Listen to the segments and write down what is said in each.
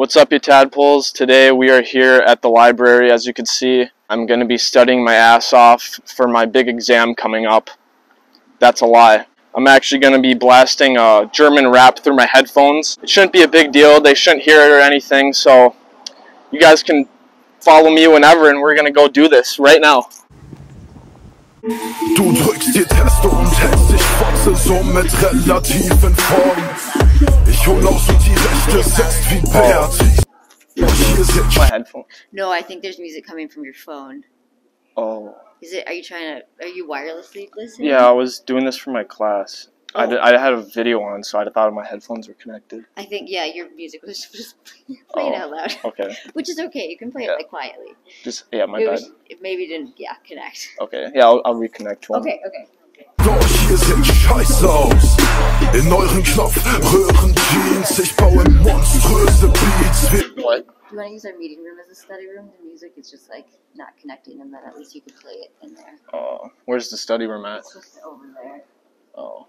What's up, you tadpoles? Today we are here at the library. As you can see, I'm going to be studying my ass off for my big exam coming up. That's a lie. I'm actually going to be blasting a German rap through my headphones. It shouldn't be a big deal. They shouldn't hear it or anything, so you guys can follow me whenever and we're going to go do this right now. Du drückst die und hältst dich fotze so mit relativen Formen. Ich hol aus und die rechte setzt wie Beatrice. Und hier sind My headphone. No, I think there's music coming from your phone. Oh. Is it? Are you trying to? Are you wirelessly listening? Yeah, I was doing this for my class. I, Oh. did, I had a video on, so I thought my headphones were connected. I think yeah, your music was just playing Oh. out loud, Okay. which is okay. You can play Yeah. it like quietly. Just, yeah, my it bad. was it maybe didn't yeah connect. Okay. Yeah, I'll, I'll reconnect to 'em. Okay, okay. Doch hier sieht scheiße aus. In euren Knopfröhren Jeans. Ich baue monströse Beats. wie- What? Do you want to use our meeting room as a study room? The music is just like not connecting, and then at least you can play it in there. Oh, where's the study room at? It's just over there. Oh.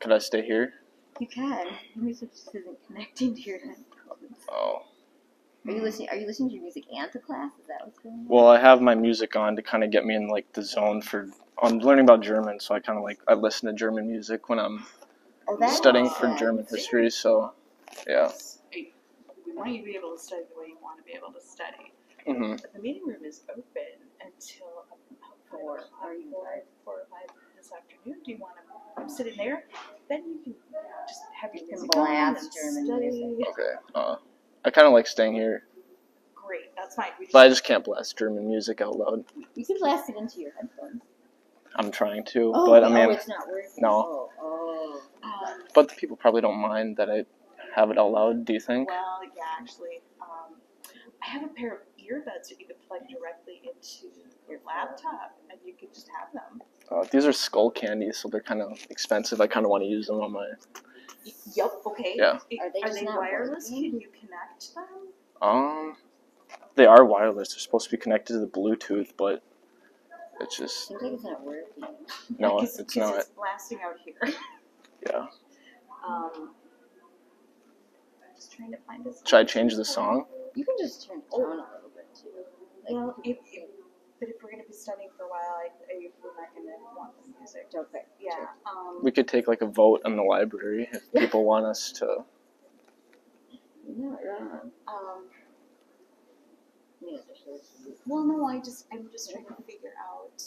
Could I stay here? You can. The music just isn't connecting to your headphones. Oh. Are you listening? Are you listening to your music and to class? Is that what's going on? Well, I have my music on to kind of get me in like the zone for. I'm learning about German, so I kind of like I listen to German music when I'm oh, studying for sense. German history. So, yeah. We want you to be able to study the way you want to be able to study. hmm But the meeting room is open until about four, Are you four, four or five this afternoon. Do you want to sit in there? Then you can just have your You can music on blast and German study. music. Okay. Uh, I kind of like staying here, Great, that's fine. We but I just can't blast German music out loud. You can blast it into your headphones. I'm trying to, Oh, but I oh, mean, it's not working. no. Oh, oh. um, but the people probably don't mind that I have it out loud. Do you think? well, yeah, actually, um, I have a pair of earbuds that you can plug directly into your laptop, and you can just have them. Uh, these are Skullcandies, so they're kind of expensive. I kind of want to use them on my. Y- Yep. Okay. Yeah. Are they just not wireless? working? Can you connect them? Um, they are wireless. They're supposed to be connected to the Bluetooth, but it's just Seems like it's not working. no, Cause, it's 'cause not. It's blasting out here. Yeah. Um, I'm just trying to find a. Should I change the song? You can just turn it down a little bit too. Like, Well, if, if, but if we're gonna be studying for a while, I, I we're not gonna want the music. okay. Yeah. Um, We could take like a vote in the library if people want us to. You're not wrong. um, Yeah, just listen. Well, no, I just I'm just trying to figure out.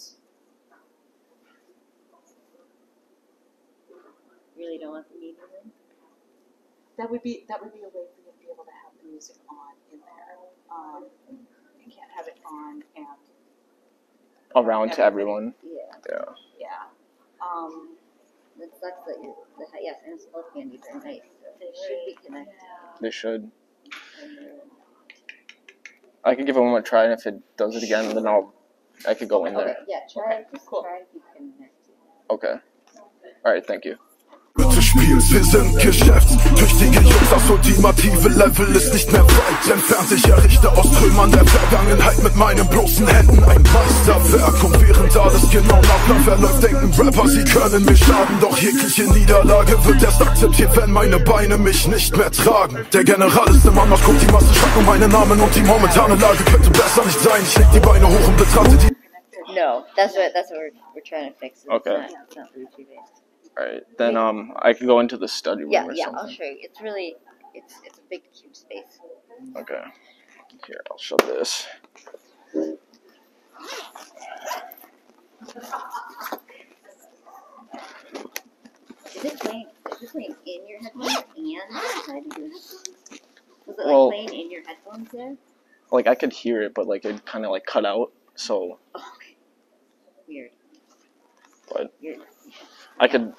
Really don't want the meeting room? That would be that would be a way for you to be able to have the music on in there. Um, you can't have it on and Around to everyone. Yeah. Yeah. yeah. Um, It sucks that you're, the, yes, and it's Skullcandies are nice. So they should be connected. yeah. They should. And, I could give it one more try, and if it does it again, then I'll. I could go in Okay, there. yeah, try, just Cool. try to keep connected. Okay. All right. Thank you. Spiel's, wir sind geschäftstüchtige Jungs, das ultimative Level ist nicht mehr weit entfernt. Ich errichte aus Trümmern der Vergangenheit mit meinen bloßen Händen ein Meisterwerk. Und während alles genau nach Plan verläuft, denken Rapper, sie können mir schaden. Doch jegliche Niederlage wird erst akzeptiert, wenn meine Beine mich nicht mehr tragen. Der General ist im Anmarsch, guckt die Masse schrank um meinen Namen und die momentane Lage könnte besser nicht sein. Ich leg die Beine hoch und betrachte die No, that's what that's what we're, we're trying to fix. It's Okay. Not, it's not. All right. Then um, I could go into the study room Yeah, or yeah, I'll show you. It's really, it's it's a big, huge space. Okay. Here, I'll show this. Is it playing? Is it playing in your headphones and outside of your headphones? Was it like Well- playing in your headphones there? Like I could hear it, but like it kind of like cut out. So Oh, okay. Weird. What? Weird. I could.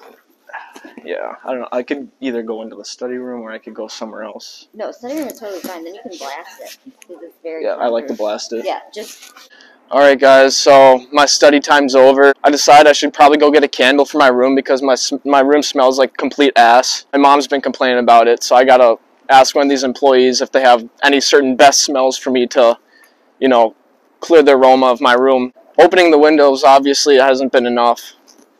Yeah, I don't know. I could either go into the study room or I could go somewhere else. No, study room is totally fine. Then you can blast it because it's very. Yeah, I like to blast it. Yeah, just Alright guys, so my study time's over. I decide I should probably go get a candle for my room because my my room smells like complete ass. My mom's been complaining about it, so I gotta ask one of these employees if they have any certain best smells for me to, you know, clear the aroma of my room. Opening the windows obviously hasn't been enough.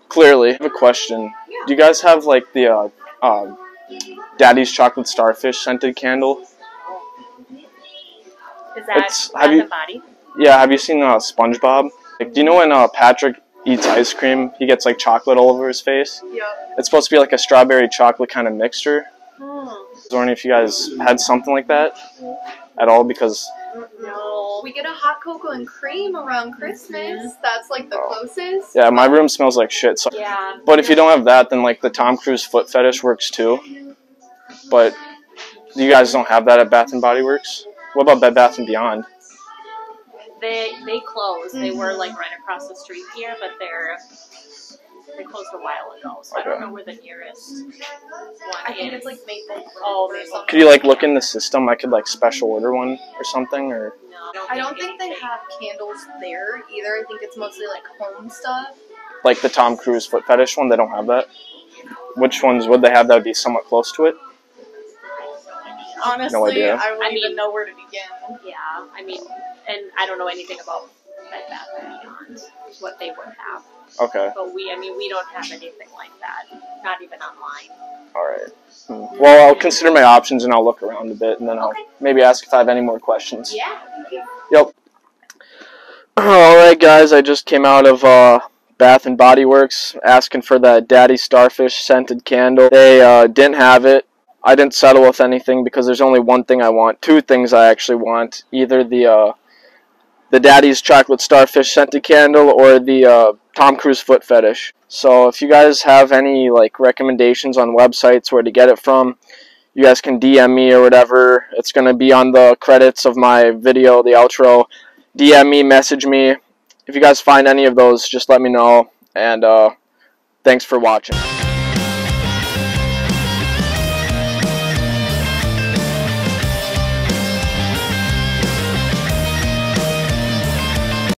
Clearly. I have a question. Do you guys have like the uh, uh, Daddy's chocolate starfish scented candle? Is that It's- have you- Body? Yeah, have you seen uh, SpongeBob? Like, do you know when uh, Patrick eats ice cream, he gets like chocolate all over his face? Yep. It's supposed to be like a strawberry chocolate kind of mixture. Hmm. I was wondering if you guys had something like that at all because. We get a hot cocoa and cream around Christmas. Mm-hmm. That's like the Oh. closest. yeah, my room smells like shit. So, Yeah. but if you don't have that, then like the Tom Cruise foot fetish works too. But you guys don't have that at Bath and Body Works. What about Bed Bath and Beyond? They they closed. They were mm-hmm. like right across the street here, but they're they closed a while ago. So I don't Okay. know where the nearest one I think is. it's like Maple Grove Oh, or Maple something. Could you like look in the system? I could like special order one or something or no, I don't think they anything. have candles there either. I think it's mostly like home stuff. like the Tom Cruise foot fetish one. They don't have that. Which ones would they have that would be somewhat close to it? Honestly, idea. I wouldn't I mean- even know where to begin. Yeah, I mean, and I don't know anything about Bed Bath and Beyond, what they would have. Okay, But we, I mean, we don't have anything like that. Not even online. all right. Hmm. Well, I'll consider my options and I'll look around a bit and then I'll Okay. maybe ask if I have any more questions. Yeah. Yep. Alright guys, I just came out of uh, Bath and Body Works asking for that Daddy Starfish scented candle. They uh, didn't have it. I didn't settle with anything because there's only one thing I want. Two things I actually want. Either the uh, the Daddy's Chocolate Starfish scented candle or the uh, Tom Cruise foot fetish. So if you guys have any like recommendations on websites where to get it from, you guys can DM me or whatever. It's going to be on the credits of my video, the outro. DM me, message me. If you guys find any of those, just let me know. And uh, thanks for watching.